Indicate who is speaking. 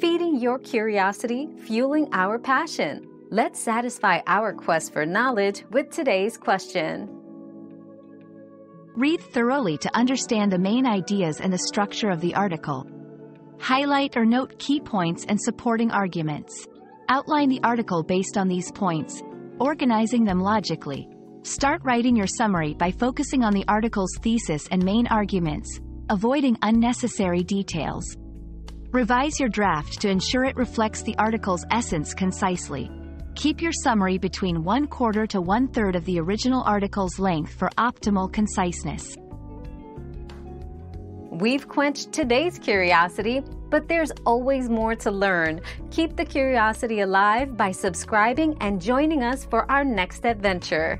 Speaker 1: feeding your curiosity, fueling our passion. Let's satisfy our quest for knowledge with today's question.
Speaker 2: Read thoroughly to understand the main ideas and the structure of the article. Highlight or note key points and supporting arguments. Outline the article based on these points, organizing them logically. Start writing your summary by focusing on the article's thesis and main arguments, avoiding unnecessary details. Revise your draft to ensure it reflects the article's essence concisely. Keep your summary between one quarter to one third of the original article's length for optimal conciseness.
Speaker 1: We've quenched today's curiosity, but there's always more to learn. Keep the curiosity alive by subscribing and joining us for our next adventure.